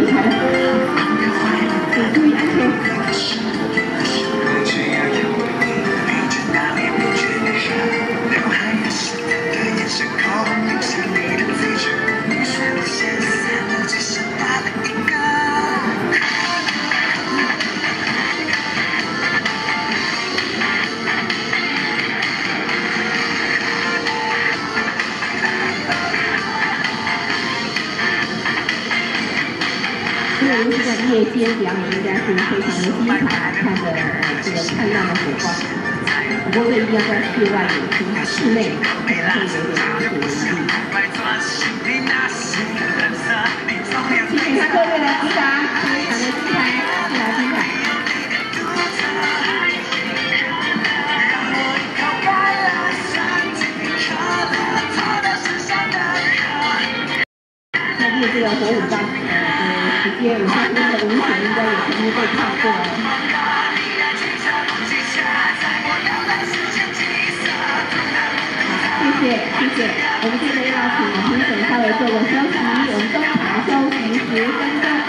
精彩的，请因为尤其在夜间表演，应该是非常的精彩，看着这个灿烂的火光。不过这一定要在室外演出哈，室内可能会有点打火的疑虑。请请看各位的鼓掌，非常的精彩，非常精彩。那因为这个火舞章，呃，直接五十分的舞曲应该也全部被唱过了。谢谢谢谢，我们现在要请评审稍微做个休息，我们中场休息十分钟。